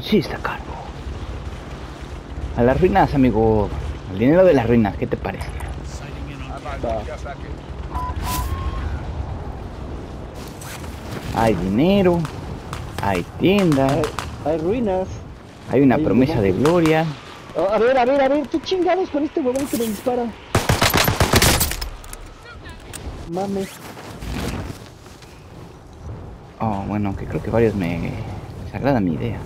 The cargo. A las ruinas, amigo. El dinero de las ruinas, ¿qué te parece? Hay dinero, hay tiendas, Hay, hay ruinas. hay una hay promesa de gloria. A ver, a ver, a ver, qué chingados con este huevón que me dispara. Mames. Oh, bueno, que creo que varios me les agrada mi idea.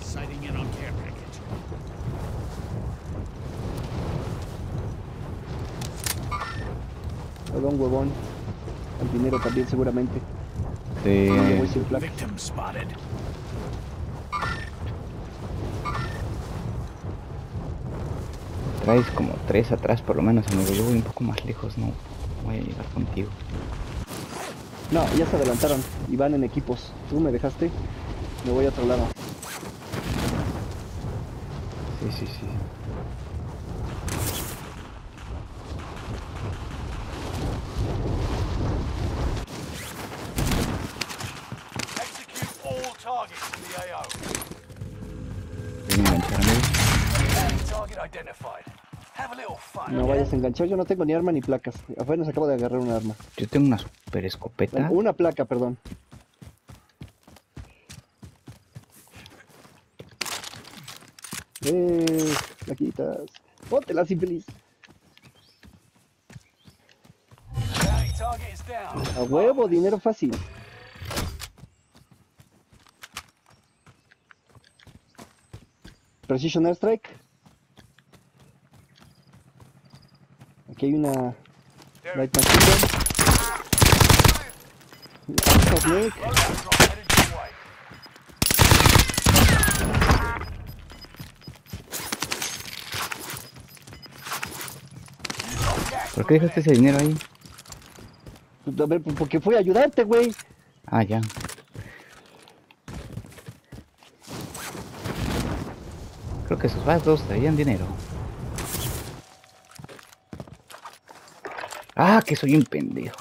Sighting in on care package. Perdón, huevón. El dinero también seguramente. Sí, sin traes como tres atrás por lo menos, amigo. Yo voy un poco más lejos, no voy a llegar contigo. No, ya se adelantaron y van en equipos. Tú me dejaste, me voy a otro lado. Sí, sí, sí. Execute all targets in the AO. Voy a enganchar, amigo. Target identified. Have a little fun. No vayas a enganchar, yo no tengo ni arma ni placas. Apenas acabo de agarrar un arma. Yo tengo una super escopeta. Bueno, una placa, perdón. Eh, plaquitas. Póntelas, infeliz. A huevo, dinero fácil. Precision Airstrike. Aquí hay una Light Machine ¿Por qué dejaste ese dinero ahí? Pues, A ver, pues, porque fui a ayudarte, güey. Ah, ya. Creo que esos vasos traían dinero. Ah, que soy un pendejo.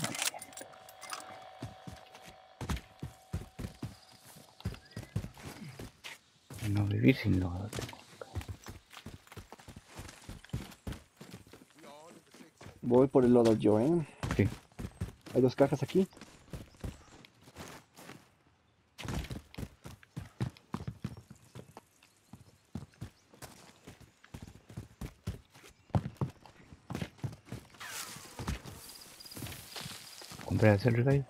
No vivir sin lo Voy por el lodo yo, ¿eh? Sí. Hay dos cajas aquí. Compré el revive.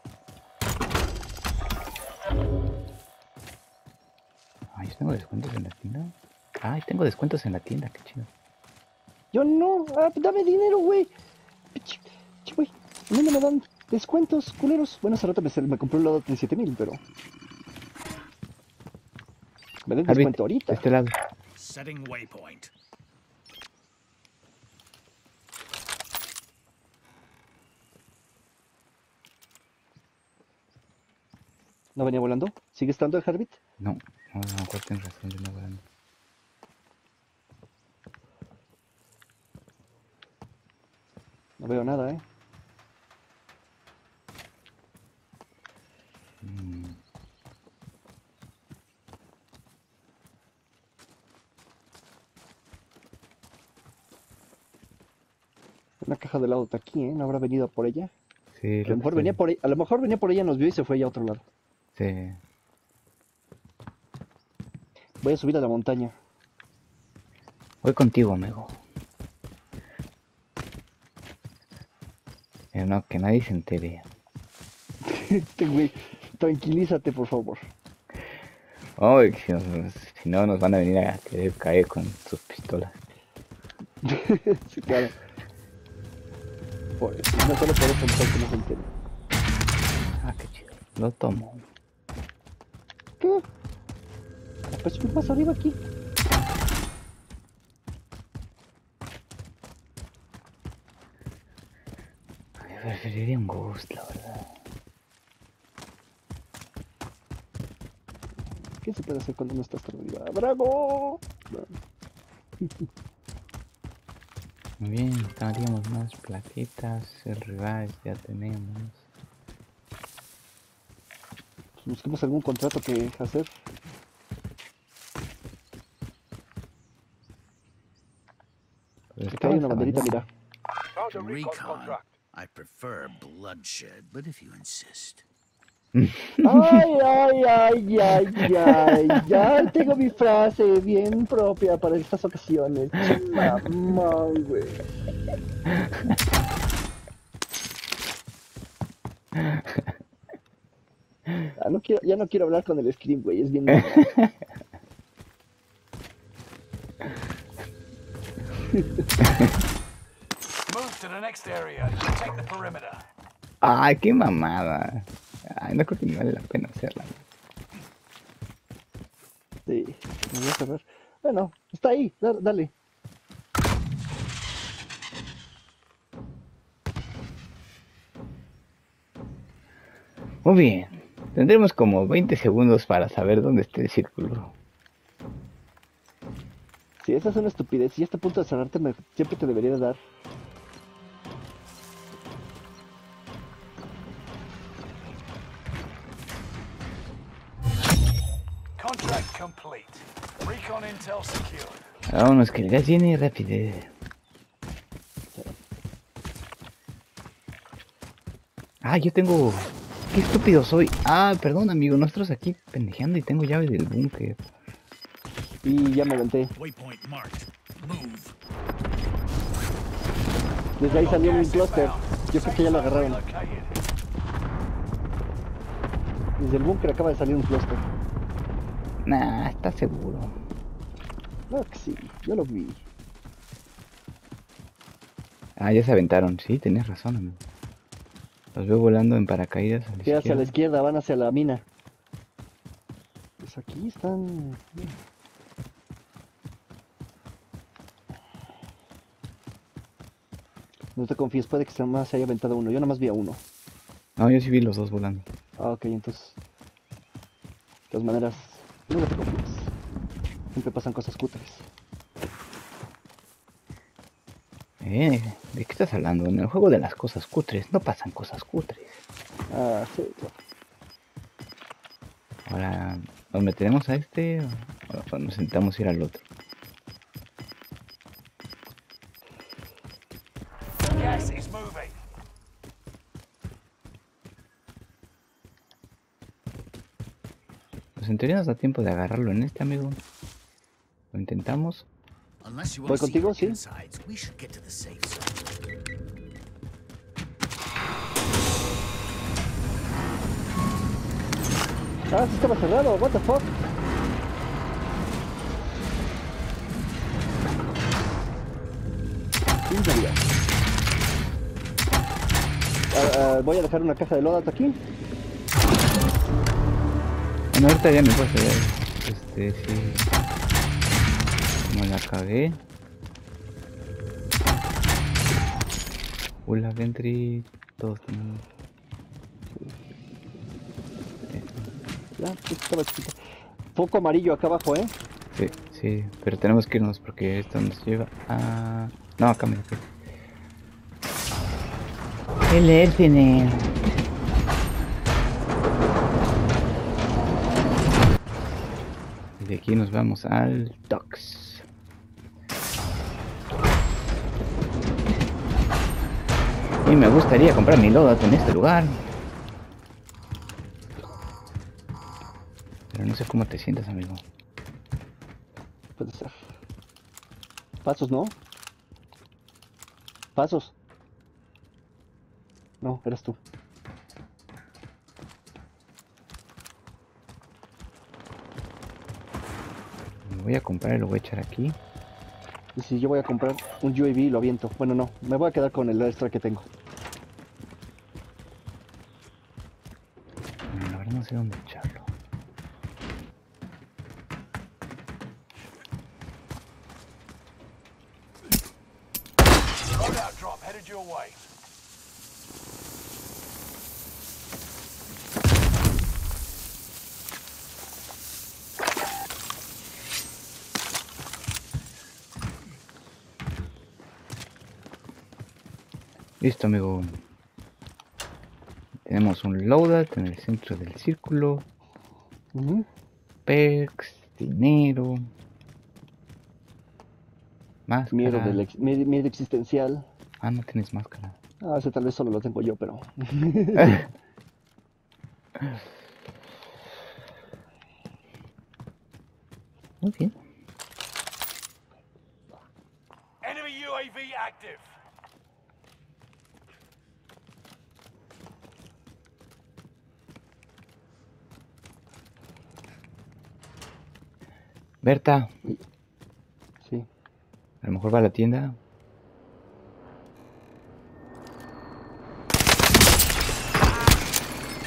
Ay, tengo descuentos en la tienda. Ay, tengo descuentos en la tienda, qué chido. Yo no. Ah, dame dinero, güey. Güey, a mí no me dan descuentos, culeros. Bueno, hace rato me, me compré un lodo de 7000, pero. Me den descuento ahorita. de este lado. Setting waypoint. ¿No venía volando? ¿Sigue estando el Herbit? No, no, no, ¿cuál tienes razón? Yo no volando. No veo nada, ¿eh? Mm, Una caja de lado está aquí, ¿eh? No habrá venido por ella. Sí, A lo mejor venía por ella, a lo mejor venía por ella, nos vio y se fue ya a otro lado. Sí. Voy a subir a la montaña. Voy contigo, amigo. Pero no, que nadie se entere. Este güey, tranquilízate, por favor. Que si, no nos van a venir a querer caer con sus pistolas. sí, claro. Por no solo por eso, no se entere. Ah, qué chido. Lo tomo. Pues qué pasa arriba aquí. Yo preferiría un ghost, la verdad. ¿Qué se puede hacer cuando no estás arriba? ¡Bravo! Muy bien, necesitaríamos más plaquitas, el rival ya tenemos. Busquemos algún contrato que hacer. Recon. I prefer bloodshed, but if you insist. Ay, ay, ay, ay, ay, ya tengo mi frase bien propia para estas ocasiones. Mamón, güey. Ah, no quiero, ya no quiero hablar con el screen, güey, es bien. Move to the next area. Take the perimeter. Ay, qué mamada. Ay, no creo que ni vale la pena hacerla. Sí, me voy a cerrar. Bueno, está ahí, da- dale. Muy bien. Tendremos como 20 segundos para saber dónde está el círculo. Si esa es una estupidez y este punto de cerrarte me- siempre te debería dar. Contract complete. Recon intel secured. Vámonos, que el gas viene rápido. Ah, yo tengo... Qué estúpido soy. Ah, perdón, amigo. Nosotros aquí pendejeando y tengo llave del búnker. Y ya me aventé. Waypoint marked. Move. Desde ahí salió un cluster. Yo creo que ya lo agarraron. Desde el búnker acaba de salir un cluster. Nah, está seguro. Claro que sí, yo lo vi. Ah, ya se aventaron. Sí, tenías razón, amigo. Los veo volando en paracaídas. A la Sí, hacia la izquierda. izquierda, van hacia la mina. Pues aquí están. No te confíes, puede que se más se haya aventado uno. Yo nada más vi a uno. No, yo sí vi los dos volando. Ah, ok, entonces. De todas maneras, nunca te. Siempre pasan cosas cutres. Eh, ¿de qué estás hablando? En el juego de las cosas cutres no pasan cosas cutres. Ah, sí, claro. Ahora, ¿nos meteremos a este o, o nos sentamos ir al otro? Teoría nos da tiempo de agarrarlo en este, amigo. Lo intentamos. Voy contigo, sí. insides, we should get to the safe zone. Ah, sí estaba cerrado, what the fuck. Ah, voy a dejar una caja de loadout aquí. Bueno, ahorita ya me pasa ya. Este, sí. Como la cagué. Hola, Ventry. Todos tenemos. Sí, estaba chiquita. Foco amarillo acá abajo, ¿eh? Sí, sí. Pero tenemos que irnos porque esto nos lleva a. No, acá me fui. El Elfine. Y de aquí nos vamos al Docks. Y me gustaría comprar mi loadout en este lugar. Pero no sé cómo te sientas, amigo. Puede ser. Pasos, ¿no? Pasos. No, eras tú. Voy a comprar y lo voy a echar aquí. Y si yo voy a comprar un UAV y lo aviento. Bueno, no, me voy a quedar con el extra que tengo. Mm, La verdad no sé dónde echarlo. Loadout drop headed your way. Listo, amigo. Tenemos un loadout en el centro del círculo. Perks, dinero. Máscara. Miedo, del ex- miedo, miedo existencial. Ah, no tienes máscara. Ah, ese tal vez solo lo tengo yo, pero. Muy bien. Enemy UAV active. Berta, Sí. a lo mejor va a la tienda.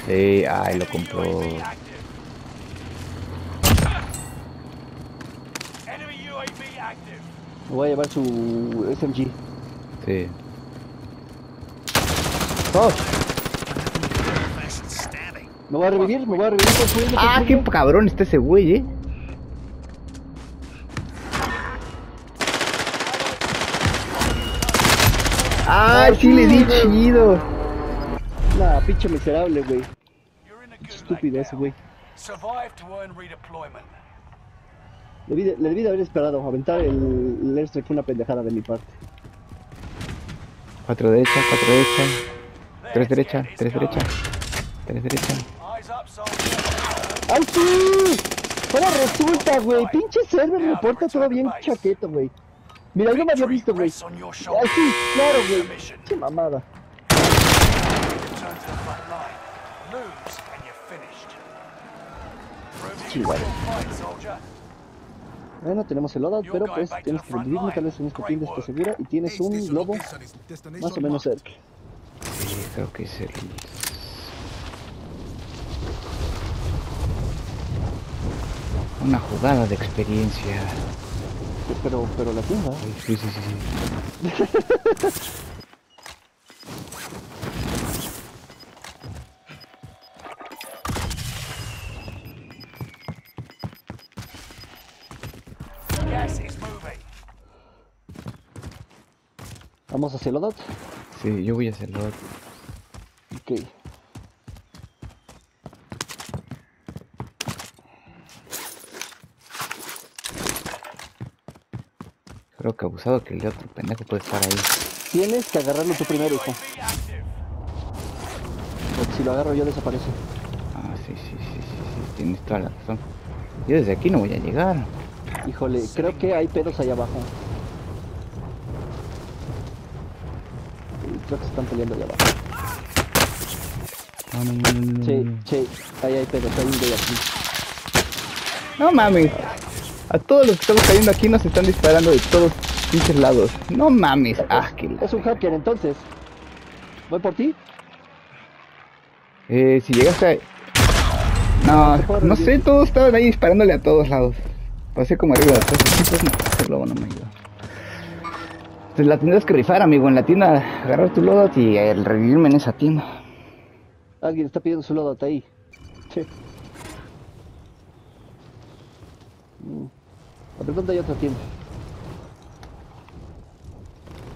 Sí, ay, lo compró. Voy a llevar su SMG. Sí. ¡Oh! Me voy a revivir, me voy a revivir. Ah, qué cabrón está ese güey, eh. Ah, sí le di chido. Nah, pinche miserable, güey. Estúpido ese güey. Debí le debí de haber esperado. Aventar el, el airstrike fue una pendejada de mi parte. Cuatro derecha, cuatro derecha. Tres derecha, tres derecha. Tres derecha. ¡Ay, sí! Ahora resulta, güey. Pinche server me porta todo bien chaqueto, güey. Mira, yo no me había visto, güey. rests on your Ah, shoulders. sí, claro, güey. Mission. Pinche mamada. Soldier. Bueno, tenemos el loadout, pero pues tienes que revivirme. Tal vez en esta tienda esté segura. Y tienes un globo más o menos cerca. Sí, creo que es el. Una jugada de experiencia. Pero, pero la tienda. Sí, sí, sí, sí. Vamos hacia el loadout. Sí, yo voy a hacerlo. Ok. Creo que abusado que el de otro pendejo puede estar ahí. Tienes que agarrarlo tú primero, hijo. Porque si lo agarro yo desaparece. Ah, sí, sí, sí, sí, sí, tienes toda la razón. Yo desde aquí no voy a llegar. Híjole, creo que hay pedos allá abajo. Creo que se están peleando allá abajo. No, no, no, no, no, Sí, sí, ahí hay pedos, hay un güey aquí. No mames. A todos los que estamos cayendo aquí nos están disparando de todos pinches lados. No mames. Ah, que la- Es un hacker entonces. ¿Voy por ti? Eh, si llegaste a... No, no sé, todos estaban ahí disparándole a todos lados. Pasé como arriba de todos los ese globo no me ayudó. Entonces la tendrás que rifar, amigo, en la tienda, agarrar tu loadout y el revivirme en esa tienda. Alguien está pidiendo su loadout ahí. Sí. Mm. A ver, ¿dónde hay otra tienda?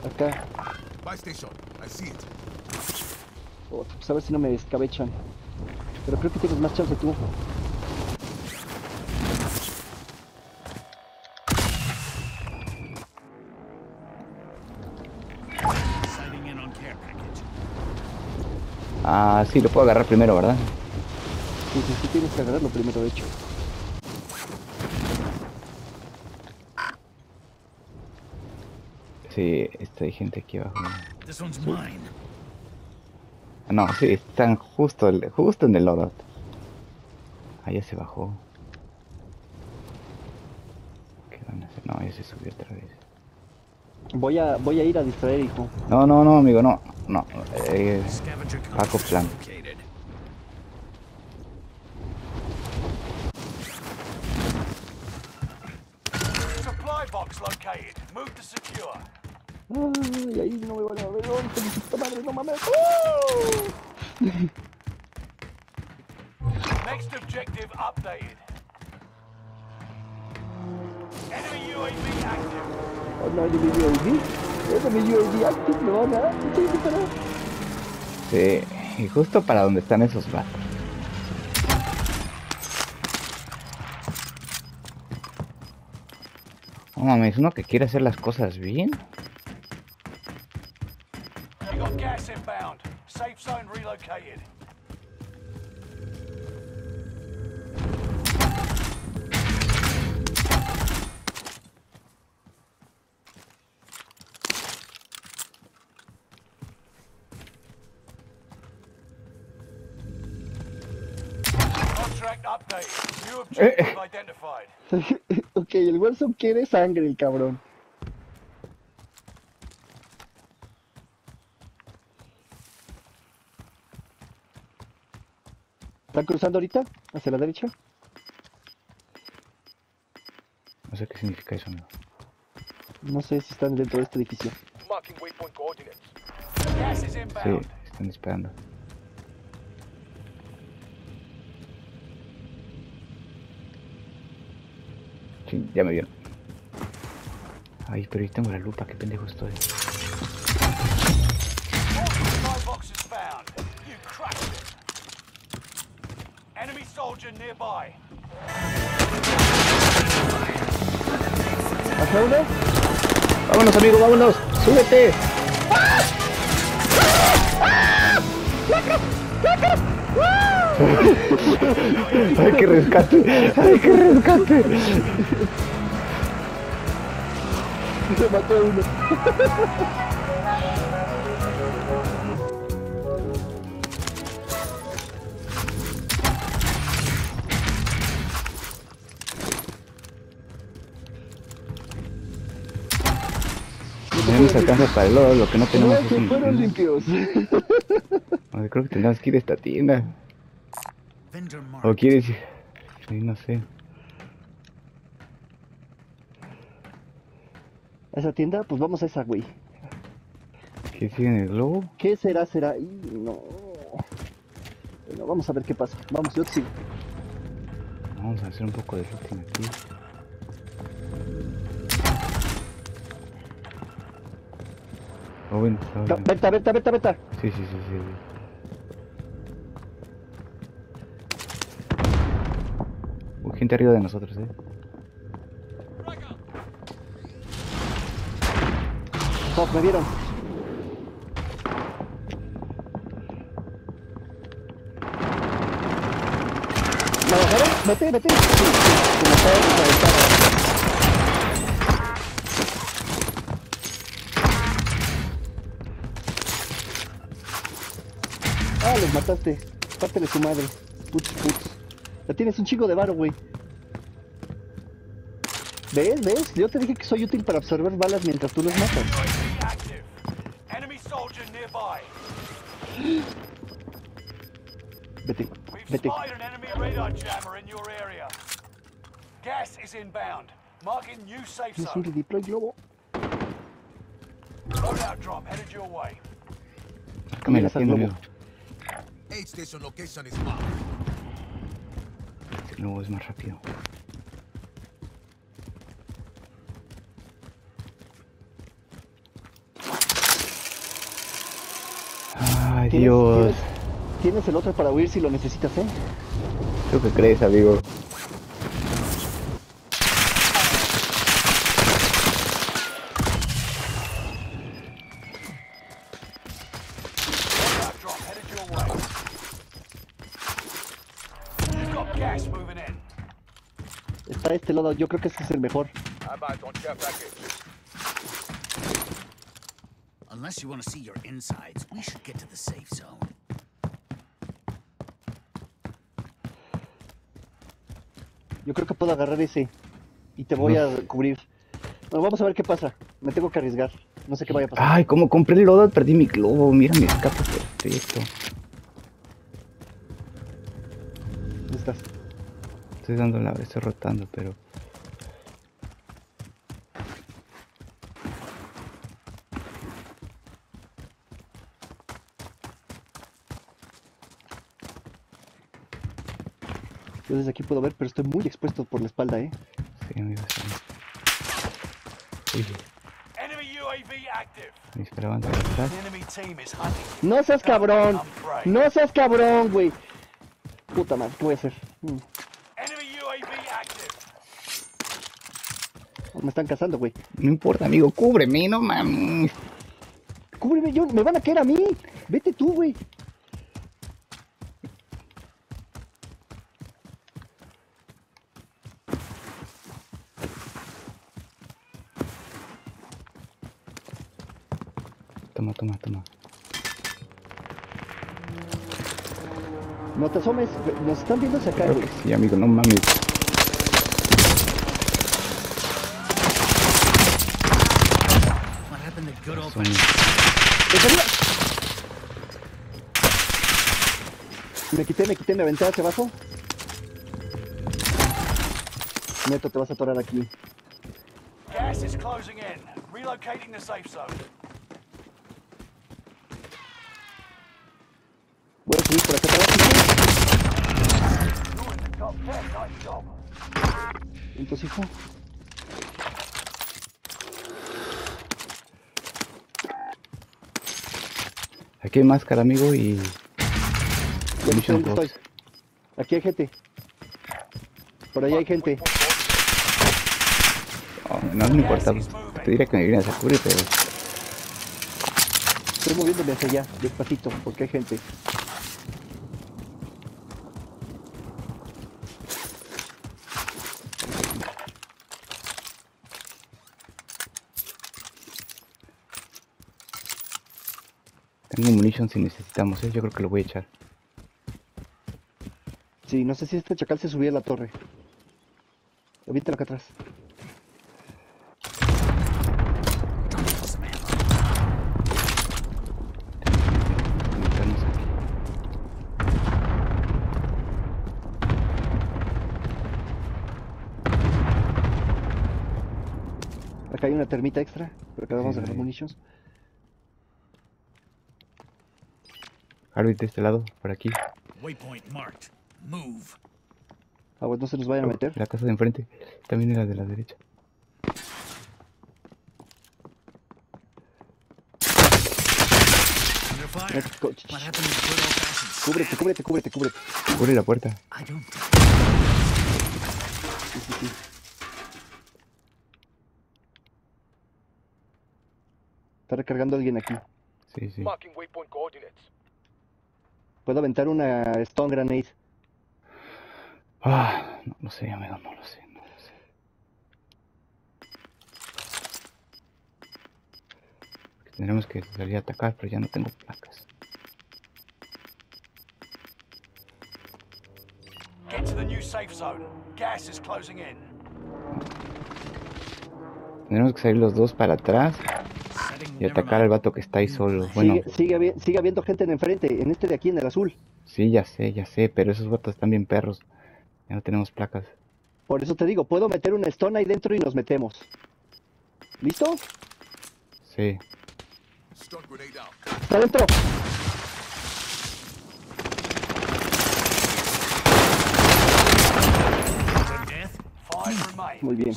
Acá. Buy station. I see it. Oh, pues a ver si no me escabechan. Pero creo que tienes más chance tú. Sighting in on care package. Ah, sí, lo puedo agarrar primero, ¿verdad? Sí, sí, sí, tienes que agarrarlo primero, de hecho. Sí, está hay gente aquí abajo. This one's mine. Ah, No, sí, están justo, justo en el loadout. Ah, ya se bajó. ¿Qué van a hacer? No, ya se subió otra vez. Voy a, voy a ir a distraer, hijo. No, no, no, amigo, no. No, eh, Scavenger Paco plan. Supply box located. Move to secure. Ay, ahí no me van a ver. ¡Ay, hijo de puta madre, no mames! ¡Oh! Next objective updated. Enemy UAV active. Oh, no, viví ahí. Enemy UAV active, ¿no van a? Sí, sí, pero... Sí, y justo para donde están esos vatos. No mames, uno que quiere hacer las cosas bien. Wilson quiere sangre, el cabrón. ¿Están cruzando ahorita? ¿Hacia la derecha? No sé qué significa eso, amigo. No sé si están dentro de este edificio. Sí, están disparando. Ya me vieron. Ay, pero ahí tengo la lupa, qué pendejo estoy. Supply boxes found. You crushed it. Enemy soldier nearby. ¿Hacia uno? Ay, qué rescate. Ay, qué rescate. Se mató uno. Nos alcanza para el lodo, lo que no tenemos es un... Creo que tendremos que ir a esta tienda. ¿O marked. quieres ir? Sí, no sé. ¿A esa tienda? Pues vamos a esa, güey. ¿Qué sigue en el globo? ¿Qué será? ¿Será? Y no. Bueno, vamos a ver qué pasa. Vamos, yo sí. Vamos a hacer un poco de looting aquí. Oh, oh, venta, venta, venta, venta. Sí, sí, sí, sí. sí. Uy, gente arriba de nosotros, eh. No, me vieron. ¿Me bajaron? Vete, vete. Sí, me reventar. Ah, los mataste. Pártele su madre. Putz, putz. Ya tienes un chico de varo, güey. ¿Ves? ¿Ves? Yo te dije que soy útil para absorber balas mientras tú los matas. UAV active. Enemy soldier nearby. Vete, We've vete. spotted an enemy radar jammer in your area. Gas is inbound. Marking new safe Tienes zone. un deploy globo. Loadout drop headed your way. Sácame la Mira, tienda, Globo. amigo. Aid station location is marked. El globo es más rápido. ¿Tienes, Dios. tienes, tienes el otro para huir si lo necesitas, ¿eh? ¿Tú qué crees, amigo? Está este lado, yo creo que este es el mejor. Unless you want to see your insides, we should get to the safe zone. Yo creo que puedo agarrar ese y te voy a cubrir. Bueno, vamos a ver qué pasa. Me tengo que arriesgar. No sé qué vaya a pasar. Ay, como compré el lodo, perdí mi globo. Mira mi escape perfecto. ¿Dónde estás? Estoy dando la estoy rotando, pero. Yo desde aquí puedo ver, pero estoy muy expuesto por la espalda, ¿eh? Sí. Me por atrás. Is hunting you. No seas cabrón. No seas cabrón, güey. Puta madre, ¿qué voy a hacer? Mm, Enemy UAV active. Me están cazando, güey. No importa, amigo, cúbreme, no mames. Cúbreme, yo, me van a caer a mí. Vete tú, güey. Toma, toma. No te asomes. Nos están viendo hacia acá, Creo güey. que sí, amigo, no mames. What happened to good old Son- ¡Pues arriba! Me quité, me quité, me aventé hacia abajo. Neto, te vas a atorar aquí. Gas is closing in. Relocating the safe zone. Voy a subir por acá atrás, hijo. You're in the top 10. Nice job. Entonces, hijo. Aquí hay máscara, amigo, y... ¿Dónde estoy? Munition ¿Dónde box. estoy? Aquí hay gente. Por ahí hay gente. Oh, no, no importa. Te diría que me vienes a cubrir, pero... Estoy moviéndome hacia allá, despacito, porque hay gente. Tengo munition si necesitamos, ¿eh? Yo creo que lo voy a echar. Sí, no sé si este chacal se subía a la torre. Evítalo acá atrás. Acá hay una termita extra, pero acá vamos a agarrar Sí. munitions. Harvey, de este lado, por aquí. Move. Aguas, no se nos vayan a meter. La casa de enfrente. También era de la derecha. Cúbrete, cúbrete, cúbrete, cúbrete. Cubre la puerta. Sí, sí, sí. Está recargando alguien aquí. Sí, sí. Puedo aventar una stone grenade. Ah, no lo sé, amigo, no lo sé, no lo sé. Tendremos que salir a atacar, pero ya no tengo placas. Get to the new safe zone. Gas is closing in. Tendremos que salir los dos para atrás. Y atacar al vato que está ahí solo. Bueno, Sigue, sigue, habi- sigue habiendo gente en enfrente, en este de aquí, en el azul. sí, ya sé, ya sé, pero esos vatos están bien perros. Ya no tenemos placas. Por eso te digo, puedo meter una stone ahí dentro y nos metemos. ¿Listo? Sí. ¡Está remain. Muy bien.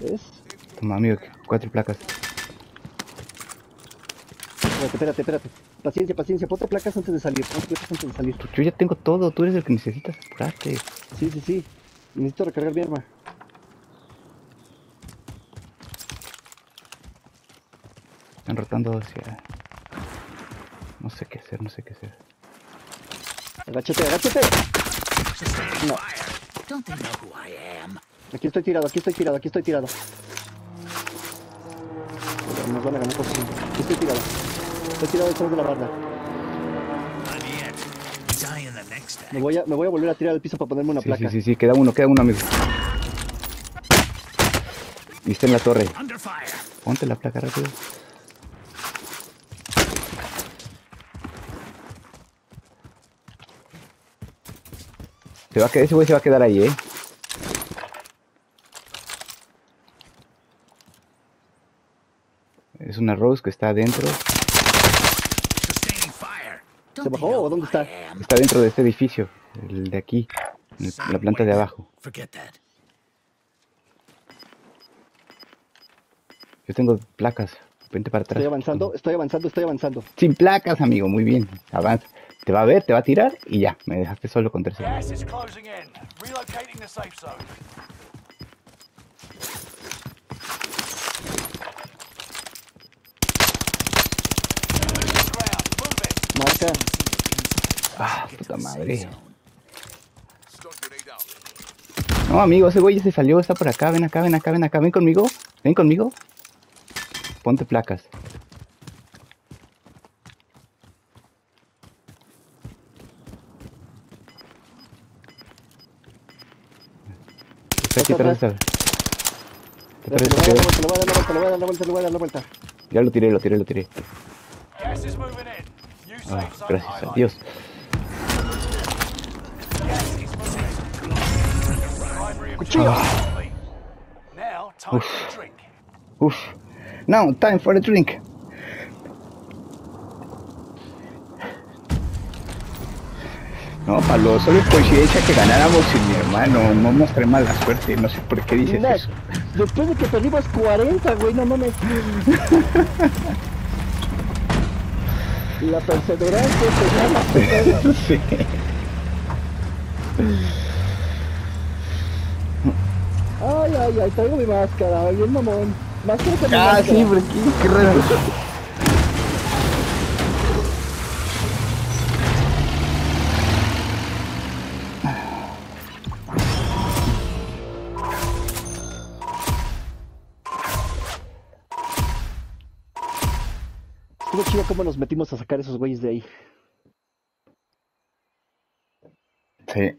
¿Ves? Toma, amigo, cuatro placas. Espérate, espérate, espérate. Paciencia, paciencia. Ponte placas antes de salir. Ponte placas antes de salir. Yo ya tengo todo, tú eres el que necesitas apurarte. Sí, sí, sí. Necesito recargar mi arma. Están rotando hacia... No sé qué hacer, no sé qué hacer. Agáchate, agáchate. No. Aquí estoy tirado, aquí estoy tirado, aquí estoy tirado. Nos van a ganar posición. Aquí estoy tirado. Estoy tirado detrás de la barda. Me voy a, me voy a volver a tirar al piso para ponerme una Sí, placa. sí, sí, sí, queda uno, queda uno, amigo. Y está en la torre. Ponte la placa rápido. Se va a quedar, ese güey se va a quedar ahí, eh. Es una Rose que está adentro. ¿Se bajó o dónde está? Está dentro de este edificio. El de aquí. El- la planta de abajo. Forget that. Yo tengo placas. Vente para atrás. Estoy avanzando, estoy avanzando, estoy avanzando. Sin placas, amigo. Muy bien. Avanza. Te va a ver, te va a tirar y ya. Me dejaste solo con tres. It. Marca. Ah, puta madre. No, amigo, ese güey ya se salió. Está por acá. Ven acá, ven acá, ven acá. Ven conmigo. Ven conmigo. Ponte placas. Aquí atrás. atrás. está- Le está voy a dar la vuelta, le voy a dar la vuelta, le voy a dar la vuelta, le voy a dar la vuelta. Ya lo tiré, lo tiré, lo tiré. Ah, gracias a Primary objective complete. Now, time for a drink. Uf. Now, time for a drink. No, Pablo, solo es coincidencia que ganáramos sin mi hermano. No mostré mala suerte. No sé por qué dices eso. Después de que perdimos 40, güey, no mames. La perseverancia se llama. sí. Ay, ay, traigo mi máscara, bien mamón. Máscara mi Ah, máscara. sí, porque qué raro. Estuvo chido cómo nos metimos a sacar esos güeyes de ahí. Sí.